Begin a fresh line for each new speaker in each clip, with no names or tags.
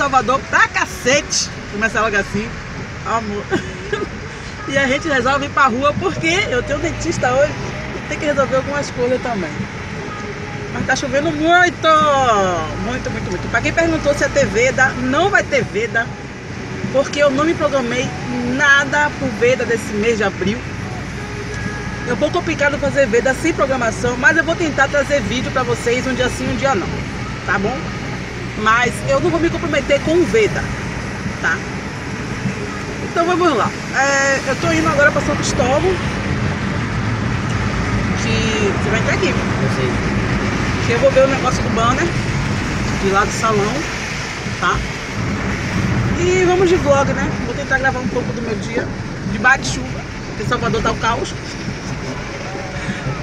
Salvador pra cacete. Começa logo assim. Amor. E a gente resolve ir pra rua porque eu tenho dentista hoje e tem que resolver algumas coisas também. Mas tá chovendo muito! Muito, muito, muito. Pra quem perguntou se ter veda, não vai ter veda. Porque eu não me programei nada pro veda desse mês de abril. É um pouco complicado fazer veda sem programação, mas eu vou tentar trazer vídeo pra vocês um dia sim, um dia não. Tá bom? Mas eu não vou me comprometer com o veda, tá? Então vamos lá. É, eu tô indo agora pra São Cristóvão. Que. Você vai entrar aqui.
Eu sei.
Que eu vou ver o negócio do banner. De lá do salão. Tá? E vamos de vlog, né? Vou tentar gravar um pouco do meu dia. De bate-chuva. Porque Salvador tá o caos.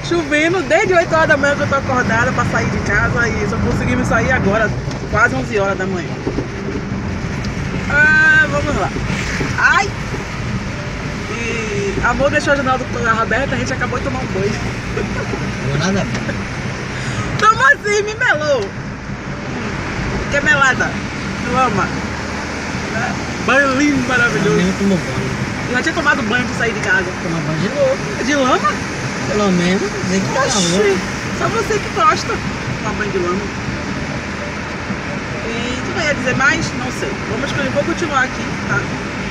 Chovendo desde 8 horas da manhã que eu tô acordada pra sair de casa e só conseguimos sair agora, quase 11 horas da manhã. Ah, vamos lá. Ai! E a amor deixou a janela do carro aberta, a gente acabou de tomar um banho.
Não nada a ver.
Tamo assim, me melou. Que melada. Lama. Né? Banho lindo, maravilhoso.
Mesmo tomou banho.
Eu já tinha tomado banho pra sair de casa.
Tomar banho de novo.
De lama?
Pelo menos, dizer que tá
só você que gosta de tomar banho de lama. Dizer mais? Não sei. Vamos vou continuar aqui, tá?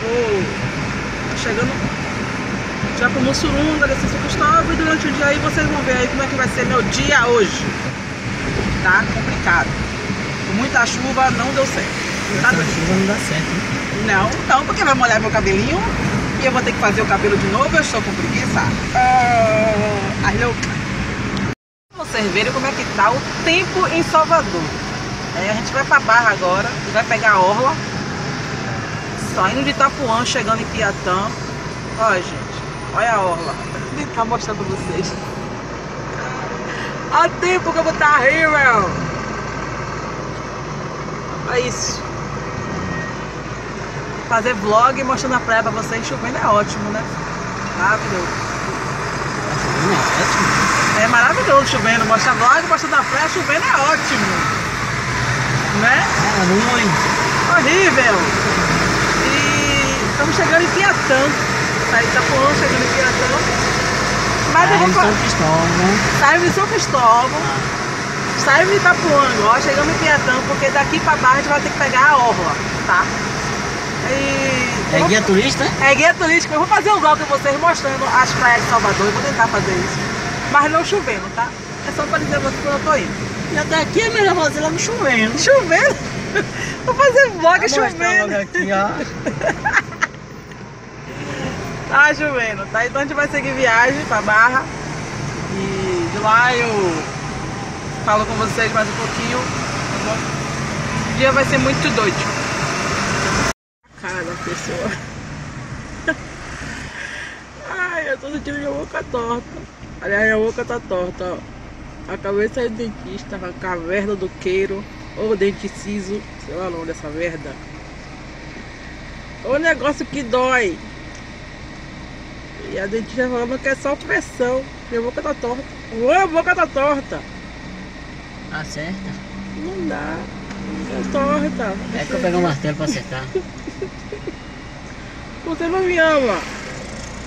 Vou tô chegando já pro Mussurunga, descer São Cristóvão e durante o dia aí vocês vão ver aí como é que vai ser meu dia hoje. Tá complicado. Com muita chuva não deu certo. Tá
chuva não dá certo. né?
não, então, porque vai molhar meu cabelinho e eu vou ter que fazer o cabelo de novo, eu estou com preguiça. Ah, louca. Vocês verem como é que tá o tempo em Salvador. Aí a gente vai pra Barra agora e vai pegar a Orla. Saindo de Itapuã, chegando em Piatã. Olha, gente, olha a Orla. Vou tentar mostrar pra vocês. Olha o tempo que eu vou estar aí, meu. Olha isso fazer vlog mostrando a praia pra vocês chovendo é ótimo, né? Maravilhoso.
É.
É maravilhoso chovendo, mostrar vlog, mostrando a praia, chovendo é ótimo. Né?
É ruim.
Horrível. E estamos chegando em Piatã. Tá em Itapuã, chegando em Piatã. Mas eu
É
vou
em
fa-
São Cristóvão.
Saímos de São Cristóvão. Saímos de Itapuã chegamos em Piatã, porque daqui pra baixo a gente vai ter que pegar a orla, tá? E...
É guia turista?
É guia turística. Eu vou fazer um vlog com vocês mostrando as praias de Salvador. Eu vou tentar fazer isso. Mas não chovendo, tá? É só pra dizer vocês que eu tô indo.
Já daqui é melhor fazer logo chovendo.
Chovendo? Vou fazer vlog
logo
chovendo.
aqui, ó.
Tá chovendo, tá? Então a gente vai seguir viagem pra Barra. E de lá eu falo com vocês mais um pouquinho. Tá bom? O dia vai ser muito doido. A cara da pessoa. Ai, eu tô sentindo minha boca torta. Aliás, minha boca tá torta, ó. A cabeça é do dentista, a caverna do queiro, ou dente ciso, sei lá o nome dessa merda. O negócio que dói. E a dentista falando que é só pressão. Minha boca tá torta. Minha boca tá torta.
Acerta.
Não dá. Tá torta.
É que eu pegar um martelo pra acertar.
Você não me ama.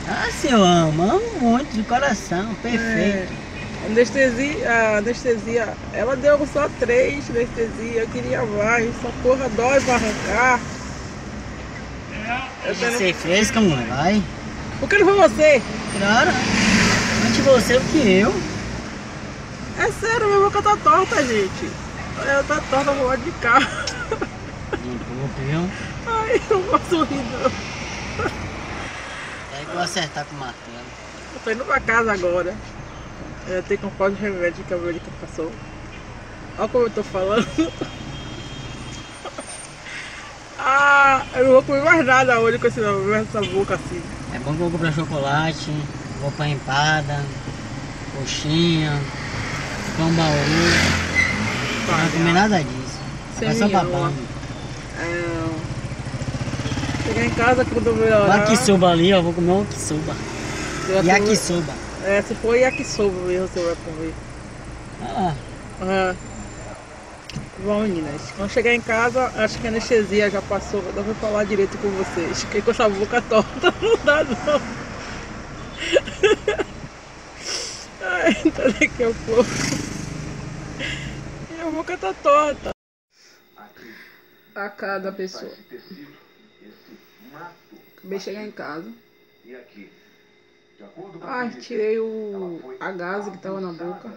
Ah, se eu amo, amo muito, de coração, perfeito.
É, anestesia, a anestesia, ela deu só três anestesia. Eu queria mais. Essa porra dói pra arrancar. Eu
de
tenho...
ser fresca, mulher, vai.
Que não foi você?
Claro. Antes você do que eu.
É sério, minha boca tá torta, gente. Ela tá torta pro lado de
boca, viu?
Ai, eu não posso rir não.
É que eu vou acertar com o martelo.
Eu tô indo pra casa agora. Eu tenho que comprar os remédios que a médica passou. Olha como eu tô falando. Ah, eu não vou comer mais nada hoje com esse, essa boca assim.
É bom que eu vou comprar chocolate, vou pra empada, coxinha, pão baú. Não vou comer nada disso. É só babando.
É... Chegar em casa quando eu melhorar.
Yakisoba ali, ó, vou comer um yakisoba.
você vai comer-
Yakisoba.
É, se for yakisoba mesmo, você vai comer.
Ah,
Ah. Bom, meninas, quando chegar em casa, acho que a anestesia já passou. Vou vou falar direito com vocês. Fiquei com essa boca torta, não dá não. Ai, tá daqui a pouco. Minha boca tá torta. A cada pessoa. Acabei de chegar em casa. Ai, tirei o a gase que tava na boca.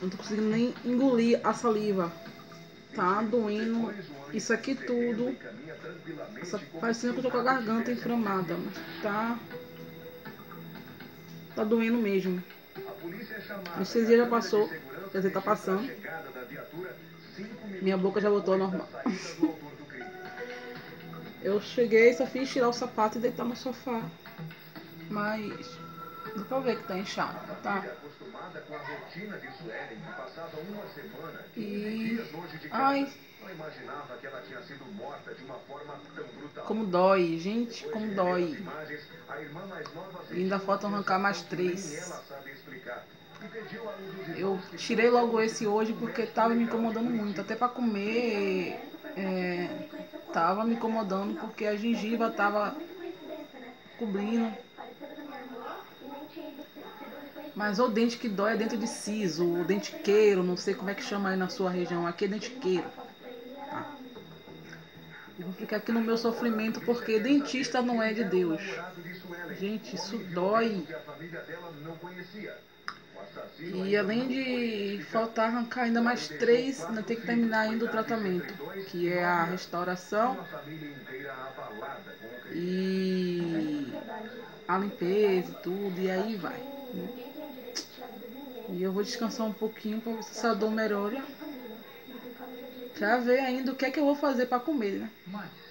Não tô conseguindo nem engolir a saliva. Tá doendo isso aqui tudo. Essa, parecendo que eu tô com a garganta inflamada, mas tá. Tá doendo mesmo. A anestesia já passou, quer dizer, tá passando. Minha boca já voltou ao normal. Eu cheguei, só fiz tirar o sapato e deitar no sofá. Mas dá pra ver que tá inchado, tá? E. Ai. Como dói, gente, como dói. E ainda falta arrancar mais três. Eu tirei logo esse hoje porque tava me incomodando muito. Até pra comer. É, tava me incomodando porque a gengiva tava cobrindo. Mas o dente que dói é dente de siso, o dentiqueiro, não sei como é que chama aí na sua região. Aqui é dentiqueiro. Tá? Eu vou ficar aqui no meu sofrimento porque dentista não é de Deus. Gente, isso dói. E além de faltar arrancar ainda mais três, ainda tem que terminar ainda o tratamento, que é a restauração e a limpeza e tudo, e aí vai. Né? E eu vou descansar um pouquinho para ver se essa dor melhora. Já ver ainda o que é que eu vou fazer para comer, né?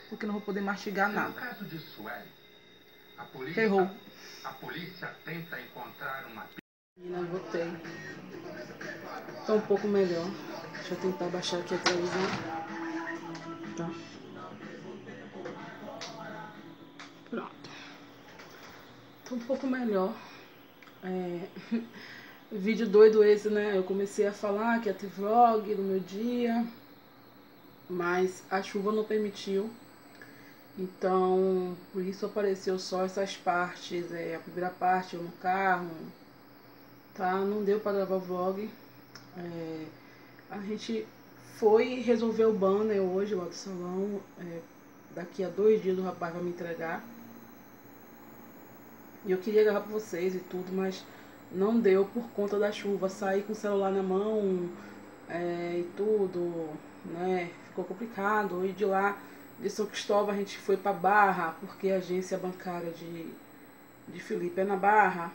Porque não vou poder mastigar nada. Errou. A polícia tenta encontrar uma Menina, voltei. Tá um pouco melhor. Deixa eu tentar baixar aqui a televisão. Tá. Pronto. Tá um pouco melhor. É... Vídeo doido esse, né? Eu comecei a falar que ia ter vlog no meu dia. Mas a chuva não permitiu. Então, por isso apareceu só essas partes. É, a primeira parte eu no carro tá? Não deu para gravar vlog. É, a gente foi resolver o banner hoje lá do salão. É, daqui a dois dias o rapaz vai me entregar. E eu queria gravar pra vocês e tudo, mas não deu por conta da chuva. Saí com o celular na mão é, e tudo, né? Ficou complicado. E de lá, de São Cristóvão, a gente foi pra Barra, porque a agência bancária de, de Felipe é na Barra.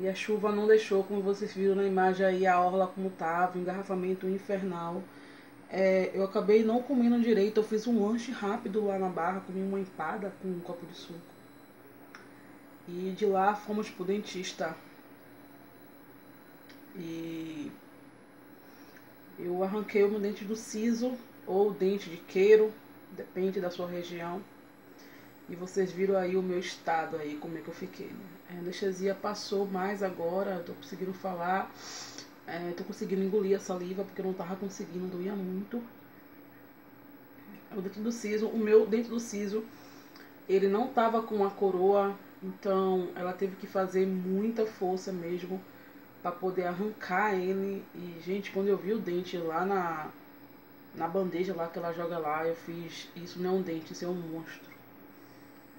E a chuva não deixou, como vocês viram na imagem aí, a orla como estava, engarrafamento infernal. É, eu acabei não comendo direito, eu fiz um lanche rápido lá na barra, comi uma empada com um copo de suco. E de lá fomos pro dentista. E eu arranquei o meu dente do siso ou dente de queiro, depende da sua região. E vocês viram aí o meu estado aí, como é que eu fiquei. Né? A anestesia passou mais agora, tô conseguindo falar, é, tô conseguindo engolir a saliva porque eu não tava conseguindo, doía muito. Dentro do siso, o meu dentro do siso, ele não tava com a coroa, então ela teve que fazer muita força mesmo para poder arrancar ele. E, gente, quando eu vi o dente lá na, na bandeja lá que ela joga lá, eu fiz, isso não é um dente, isso é um monstro.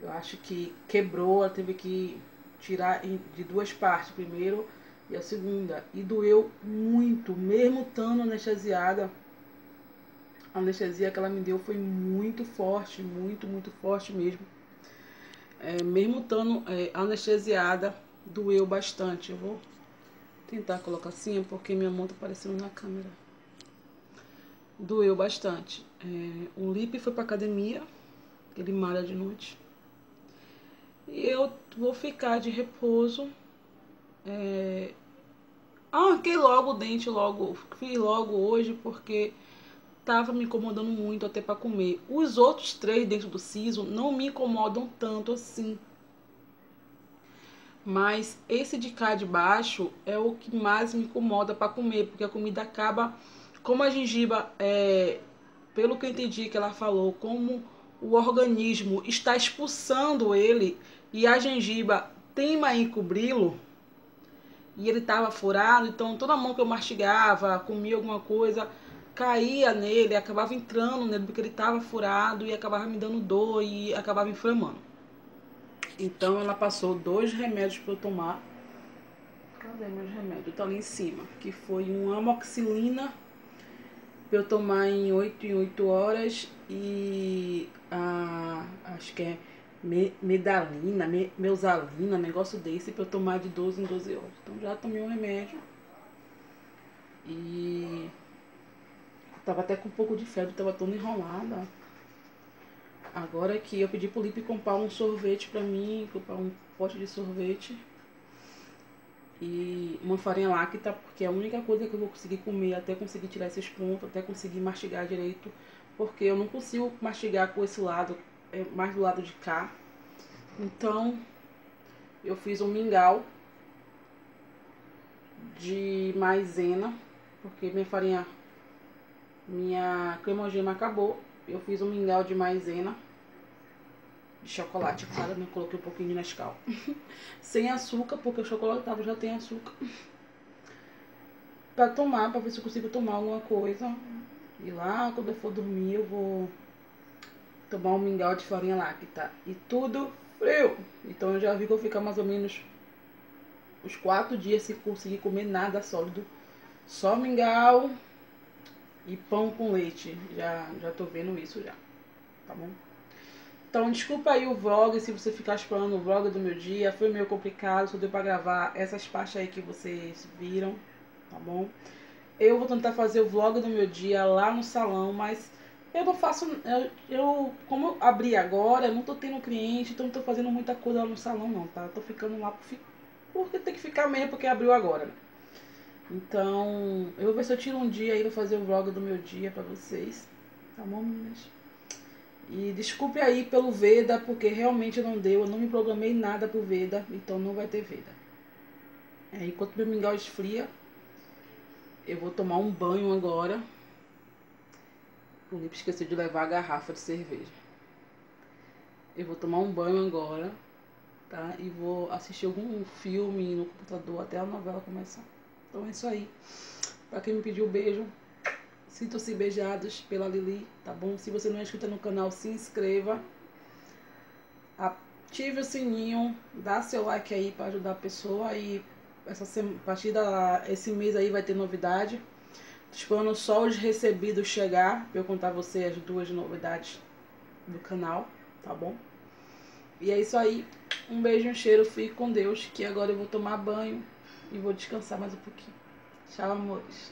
Eu acho que quebrou, ela teve que tirar de duas partes, primeiro e a segunda. E doeu muito, mesmo estando anestesiada. A anestesia que ela me deu foi muito forte, muito, muito forte mesmo. É, mesmo estando é, anestesiada, doeu bastante. Eu vou tentar colocar assim, porque minha mão tá aparecendo na câmera. Doeu bastante. É, o Lipe foi pra academia, ele malha de noite. Eu vou ficar de repouso. É... Arranquei logo o dente, logo, fiz logo hoje, porque tava me incomodando muito até para comer. Os outros três dentro do siso não me incomodam tanto assim. Mas esse de cá de baixo é o que mais me incomoda para comer, porque a comida acaba. Como a gengiba, é, pelo que eu entendi que ela falou, como o organismo está expulsando ele e a gengiba teima em cobri-lo, e ele estava furado, então toda mão que eu mastigava, comia alguma coisa, caía nele, acabava entrando nele porque ele estava furado e acabava me dando dor e acabava inflamando. Então ela passou dois remédios para eu tomar. Cadê meus remédios? Tá ali em cima. Que foi um amoxilina para eu tomar em 8 em 8 horas e a, acho que é me, medalina, me, meusalina, negócio desse para eu tomar de 12 em 12 horas. Então já tomei um remédio. E tava até com um pouco de febre, tava toda enrolada. Agora que eu pedi pro Lipe comprar um sorvete pra mim, comprar um pote de sorvete. E uma farinha láctea, porque é a única coisa que eu vou conseguir comer até conseguir tirar esses pontos, até conseguir mastigar direito. Porque eu não consigo mastigar com esse lado, é mais do lado de cá. Então, eu fiz um mingau de maisena, porque minha farinha, minha cremogema acabou. Eu fiz um mingau de maisena de chocolate, claro, né? Coloquei um pouquinho de Nescau. Sem açúcar, porque o chocolatado já tem açúcar. Pra tomar, pra ver se eu consigo tomar alguma coisa. E lá, quando eu for dormir, eu vou tomar um mingau de farinha láctea. E tudo frio. Então eu já vi que eu ficar mais ou menos uns quatro dias sem conseguir comer nada sólido. Só mingau e pão com leite. Já, já tô vendo isso já. Tá bom? Então, desculpa aí o vlog, se você ficar esperando o vlog do meu dia. Foi meio complicado, só deu pra gravar essas partes aí que vocês viram, tá bom? Eu vou tentar fazer o vlog do meu dia lá no salão, mas eu não faço. Eu, eu como eu abri agora, eu não tô tendo cliente, então não tô fazendo muita coisa lá no salão, não, tá? Eu tô ficando lá porque tem que ficar mesmo, porque abriu agora, né? Então, eu vou ver se eu tiro um dia aí pra fazer o vlog do meu dia pra vocês. Tá bom, meninas? E desculpe aí pelo Veda, porque realmente não deu. Eu não me programei nada pro Veda, então não vai ter Veda. É, enquanto meu mingau esfria, eu vou tomar um banho agora. O Lipe esqueceu de levar a garrafa de cerveja. Eu vou tomar um banho agora, tá? E vou assistir algum filme no computador até a novela começar. Então é isso aí. Pra quem me pediu beijo, sintam-se beijados pela Lili, tá bom? Se você não é inscrito no canal, se inscreva. Ative o sininho, dá seu like aí para ajudar a pessoa e essa a partir da esse mês aí vai ter novidade. Esperando só os recebidos chegar para eu contar a você as duas novidades do canal, tá bom? E é isso aí. Um beijo, um cheiro, fique com Deus, que agora eu vou tomar banho e vou descansar mais um pouquinho. Tchau, amores.